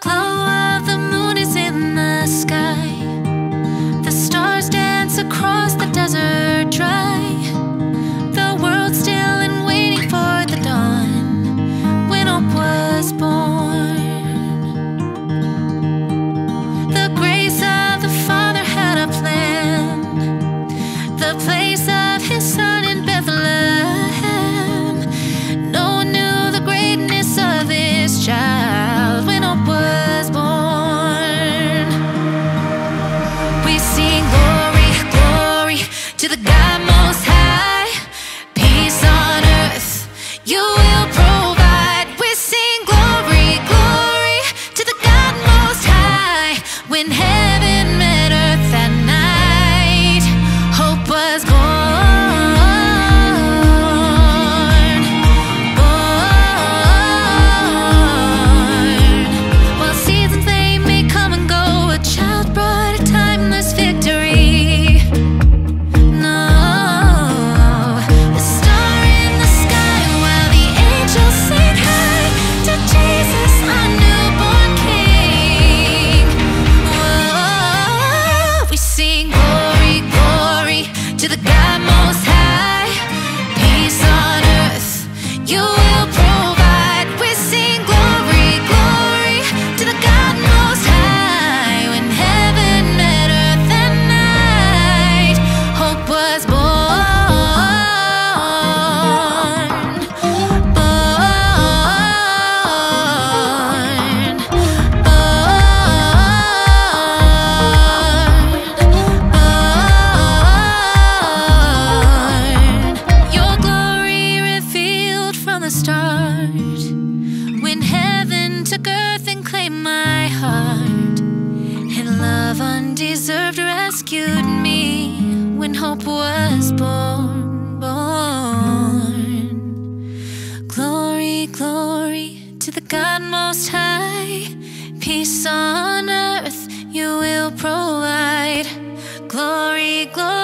close. start. When heaven took earth and claimed my heart and love undeserved rescued me when hope was born born. Glory glory to the god most high. Peace on earth you will provide. Glory glory